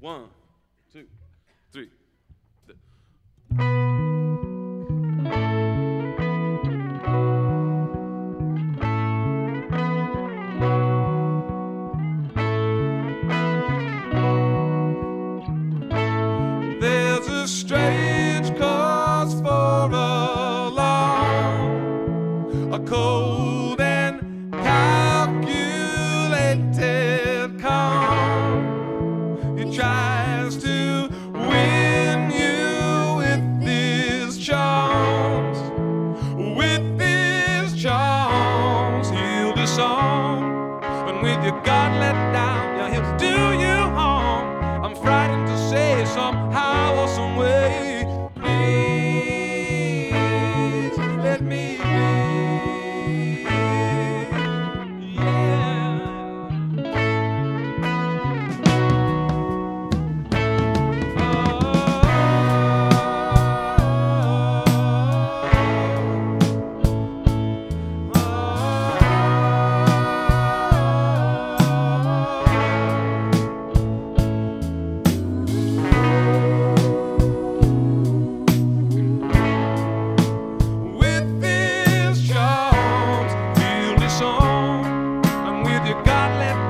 One, two, three. strange cause for alarm. A cold. with your let down. God left